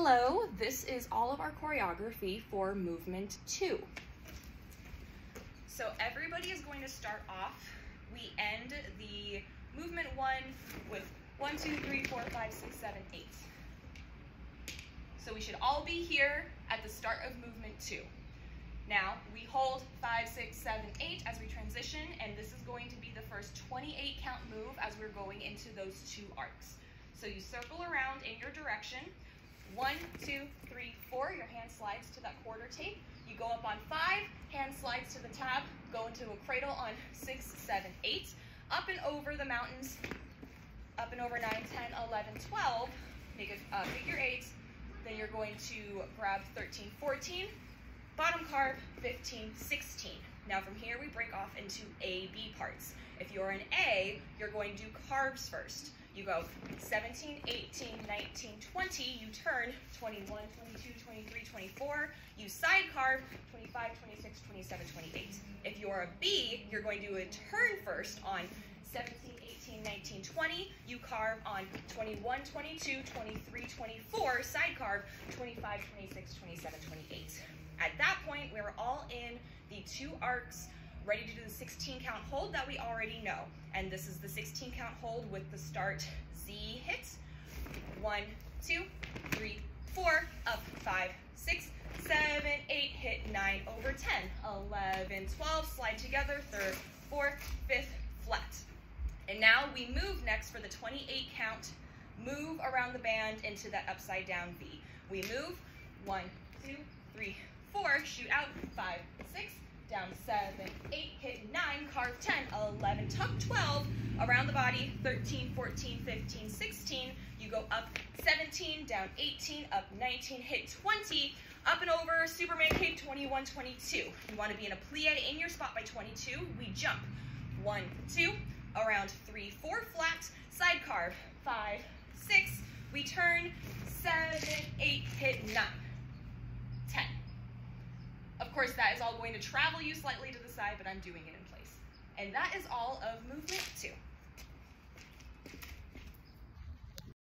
Hello, this is all of our choreography for movement two. So everybody is going to start off. We end the movement one with one, two, three, four, five, six, seven, eight. So we should all be here at the start of movement two. Now we hold five, six, seven, eight as we transition, and this is going to be the first 28 count move as we're going into those two arcs. So you circle around in your direction. One, two, three, four. Your hand slides to that quarter tape. You go up on five, hand slides to the tab, go into a cradle on six, seven, eight. Up and over the mountains, up and over nine, 10, 11, 12. Make a uh, figure eight. Then you're going to grab 13, 14. Bottom carve, 15, 16. Now from here, we break off into A, B parts. If you're an A, you're going to do carves first. You go 17, 18, 19, 20, you turn 21, 22, 23, 24, you side carve 25, 26, 27, 28. If you're a B, you're going to do a turn first on 17, 18, 19, 20. You carve on 21, 22, 23, 24, side carve 25, 26, 27, 28. At that point, we are all in the two arcs ready to do the 16 count hold that we already know. And this is the 16 count hold with the start Z hits. One, two, three, four, up, five, six, seven, eight, hit nine over 10, 11, 12, slide together, third, fourth, fifth, flat. And now we move next for the 28 count, move around the band into that upside down V. We move, one, two, three, four, shoot out, five, six, down seven, eight, hit nine, carve 10, 11, tuck 12, around the body, 13, 14, 15, 16, you go up 17, down 18, up 19, hit 20, up and over, Superman cape 21, 22. You want to be in a plie in your spot by 22, we jump, one, two, around three, four, flat, side carve, five, six, we turn, seven, eight, hit nine, 10. Of course, that is all going to travel you slightly to the side, but I'm doing it in place. And that is all of movement two.